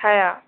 开呀。